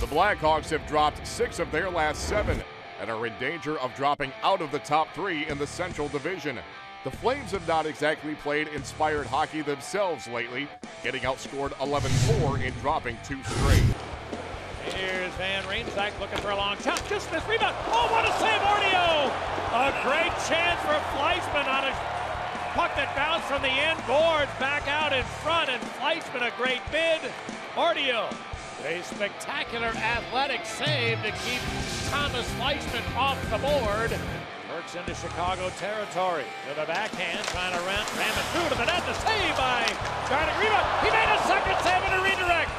The Blackhawks have dropped six of their last seven and are in danger of dropping out of the top three in the Central Division. The Flames have not exactly played inspired hockey themselves lately, getting outscored 11 4 in dropping two straight. Here's Van Riemsdyk looking for a long shot. Just missed rebound. Oh, what a save, Ortio! A great chance for Fleischmann on a puck that bounced from the end boards back out in front, and Fleischmann a great bid. Ortio, a spectacular athletic save to keep Thomas Fleischmann off the board. Works into Chicago territory with a backhand, trying to ram, ram it through to the net. The save by Darling. Rebound. He made a second save and a redirect.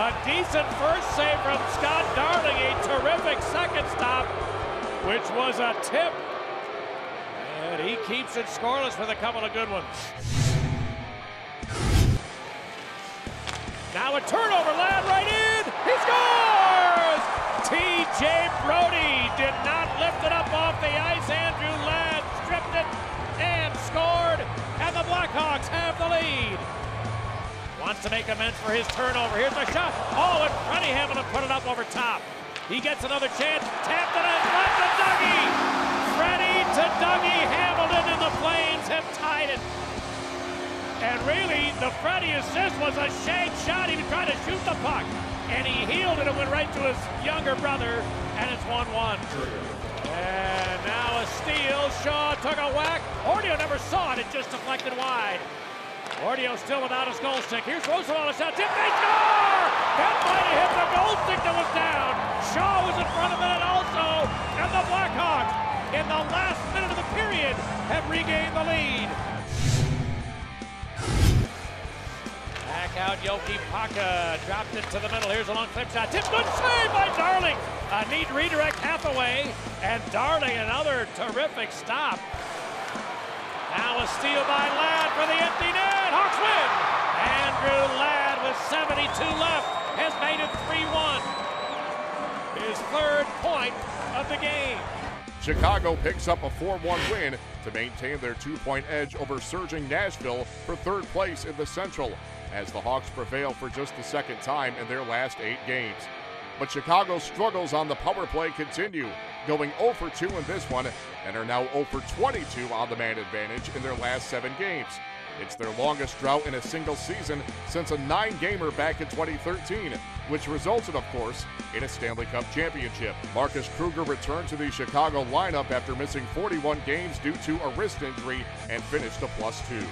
A decent first save from Scott Darling. A terrific second stop, which was a tip. And he keeps it scoreless with a couple of good ones. Now a turnover, Ladd right in. He scores! T.J. Brodie did not lift it up off the ice. Andrew Ladd stripped it and scored, and the Blackhawks have the lead. Wants to make amends for his turnover. Here's a shot. Oh, and Freddie Hamilton put it up over top. He gets another chance. Tapped it in front to Dougie. Freddie to Dougie Hamilton, and the Flames have tied it. And really, the Freddie assist was a shake shot. He trying to shoot the puck. And he heeled it. It went right to his younger brother. And it's 1 1. And now a steal. Shaw took a whack. Ortio never saw it. It just deflected wide. Ortio still without his goal stick. Here's Rozsival. A shot. Tip. They score! That might have hit the goal stick that was down. Shaw was in front of it also. And the Blackhawks, in the last minute of the period, have regained the lead. Back out Yoki Paka. Dropped it to the middle. Here's a long flip shot. Tip good save by Darling. A neat redirect Hathaway. And Darling another terrific stop. Now a steal by Ladd for the empty net. Hawks win. Andrew Ladd with 72 left has made it 3-1. His third point of the game. Chicago picks up a 4 1 win to maintain their two point edge over surging Nashville for third place in the Central, as the Hawks prevail for just the second time in their last eight games. But Chicago's struggles on the power play continue, going 0 for 2 in this one and are now 0 for 22 on the man advantage in their last seven games. It's their longest drought in a single season since a nine gamer back in 2013, which resulted, of course, in a Stanley Cup championship. Marcus Kruger returned to the Chicago lineup after missing 41 games due to a wrist injury and finished a plus two.